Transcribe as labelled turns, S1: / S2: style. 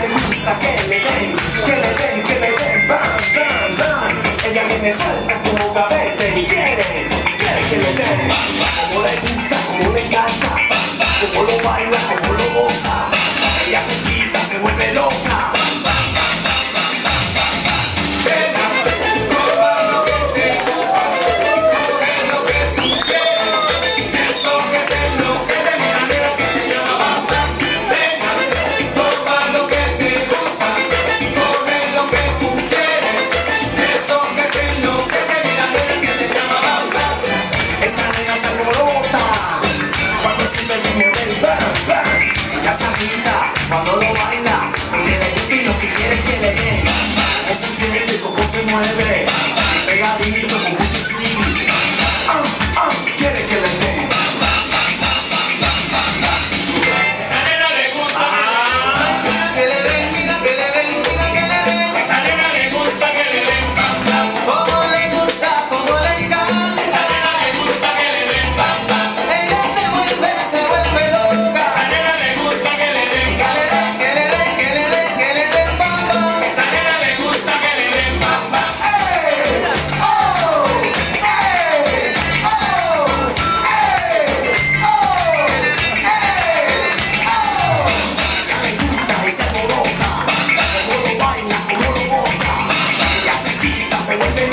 S1: le gusta que me den, que me den, que me den, bam, bam, bam. Ella a mí me salta. Cuando Everyone